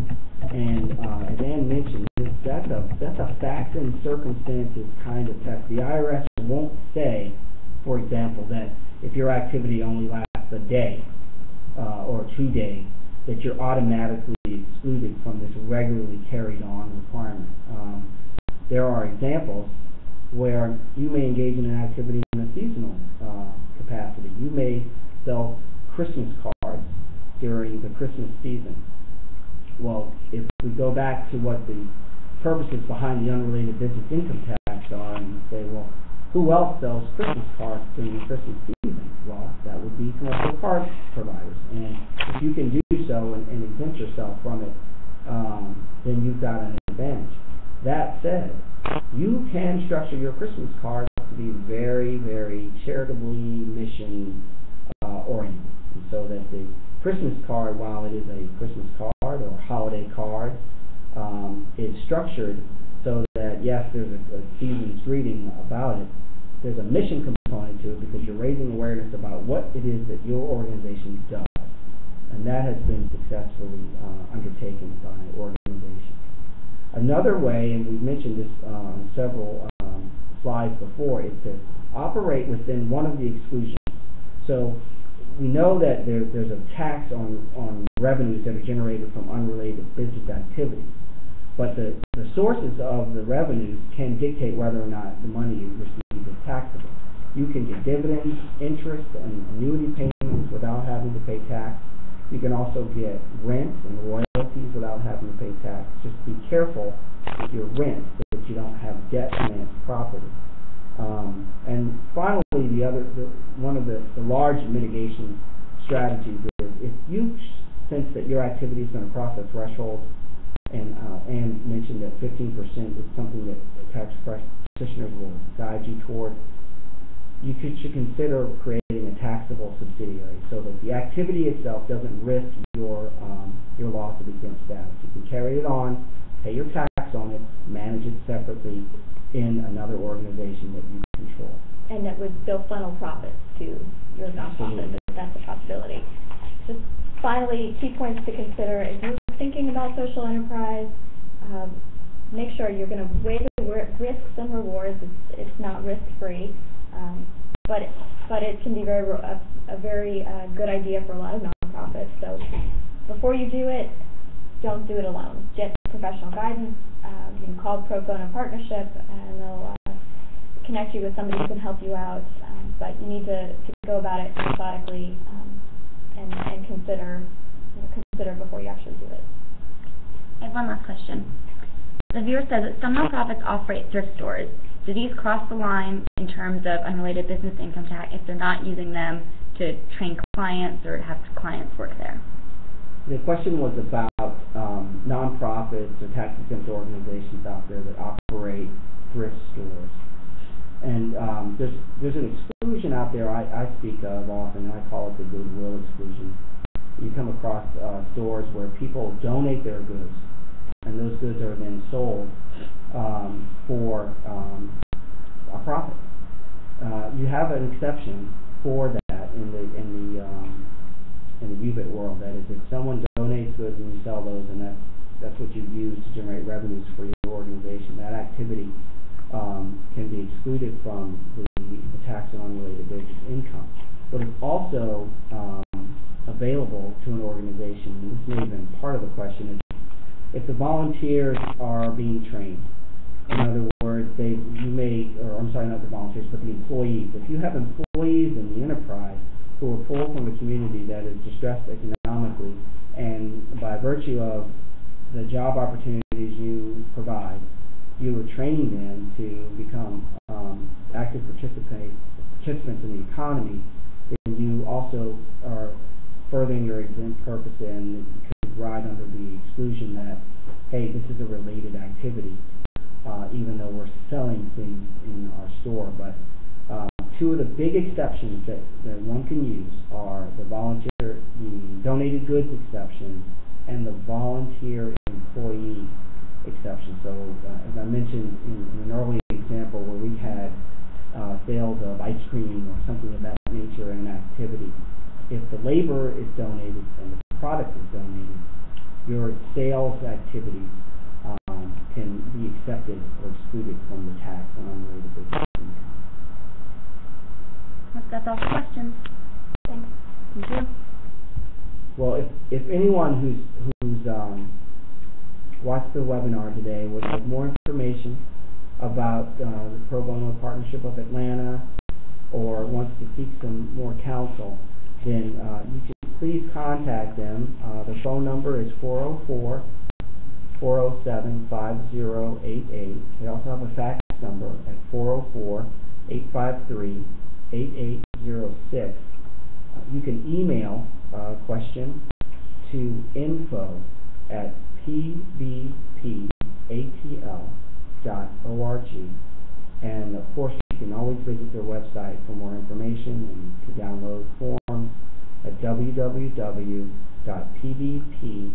And uh, as Anne mentioned, that's a that's a facts and circumstances kind of test. The IRS won't say, for example, that if your activity only lasts a day uh, or two days, that you're automatically excluded from this regularly carried on requirement. Um, there are examples where you may engage in an activity in a seasonal uh, capacity. You may sell Christmas cards during the Christmas season. Well, if we go back to what the purposes behind the unrelated business income tax are, and say, well, who else sells Christmas cards during the Christmas season? Well, that would be commercial card providers. And if you can do so and, and exempt yourself from it, um, then you've got an advantage. That said, you can structure your Christmas cards to be very, very charitably mission uh, oriented, and so that the Christmas card, while it is a Christmas card or holiday card, um, is structured so that yes, there's a, a season's greeting about it. There's a mission component to it because you're raising awareness about what it is that your organization does, and that has been successfully uh, undertaken by organizations. Another way, and we've mentioned this uh, on several um, slides before, is to operate within one of the exclusions. So we know that there, there's a tax on, on revenues that are generated from unrelated business activities. But the, the sources of the revenues can dictate whether or not the money you receive is taxable. You can get dividends, interest, and annuity payments without having to pay tax. You can also get rent and royalties without having to pay tax. Just be careful with your rent, so that you don't have debt finance property. Um, and finally, the other, the, one of the, the large mitigation strategies is if you sense that your activity is gonna cross a threshold, and, uh, Anne mentioned that fifteen percent is something that tax practitioners will guide you toward, you could, should consider creating a taxable subsidiary, so that the activity itself doesn't risk your, um, your loss of exempt status. You can carry it on, pay your tax on it, manage it separately in another organization that you control. And that would still funnel profits to your nonprofit, Absolutely. if that's a possibility. Just finally, key points to consider, if you're thinking about social enterprise, um, make sure you're gonna weigh the risks and rewards, it's, it's not risk-free. Um, but, it- but it can be very, a, a very, uh, good idea for a lot of nonprofits, so before you do it, don't do it alone. Get professional guidance, um, you can call Pro Bono Partnership, and they'll, uh, connect you with somebody who can help you out, um, but you need to, to go about it methodically, um, and, and consider, you know, consider before you actually do it. I have one last question. The viewer says that some nonprofits operate thrift stores. Do these cross the line in terms of unrelated business income tax if they're not using them to train clients or have clients work there? The question was about um, nonprofits or tax exempt organizations out there that operate thrift stores. And um, there's there's an exclusion out there I, I speak of often, and I call it the goodwill exclusion. You come across uh, stores where people donate their goods, and those goods are then sold um, for um, a profit. Uh, you have an exception for that in the in the um, in the UBIT world. That is, if someone donates goods and you sell those, and that's that's what you use to generate revenues for your organization, that activity um, can be excluded from the, the tax on unrelated business income. But it's also um, available to an organization. And this may have been part of the question. Is if the volunteers are being trained. In other words, they you may, or I'm sorry, not the volunteers, but the employees. If you have employees in the enterprise who are pulled from a community that is distressed economically, and by virtue of the job opportunities you provide, you are training them to become um, active participants in the economy, then you also are furthering your exempt purpose and could ride under the exclusion that, hey, this is a related activity, uh, even though we're selling things in our store. But uh, two of the big exceptions that, that one can use are the volunteer, the donated goods exception, and the volunteer employee exception. So, uh, as I mentioned in, in an early example where we had uh, sales of ice cream or something of that nature in an activity, if the labor is donated and the product is donated, your sales be accepted or excluded from the tax on unrelated business income. That's all for questions. Thanks. Thank you. Well, if, if anyone who's, who's, um, watched the webinar today would like more information about, uh, the Pro Bono Partnership of Atlanta, or wants to seek some more counsel, then, uh, you can please contact them. Uh, the phone number is four oh four, four oh seven, five zero eight eight. They also have a fax number at four oh four, eight five three, eight eight zero six. Uh, You can email a question to info at pbpatl dot org. And of course, you can always visit their website for more information and to download forms at www.pbpatl.org.